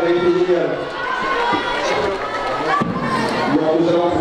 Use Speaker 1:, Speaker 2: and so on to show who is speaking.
Speaker 1: dari Indonesia. 27 waktu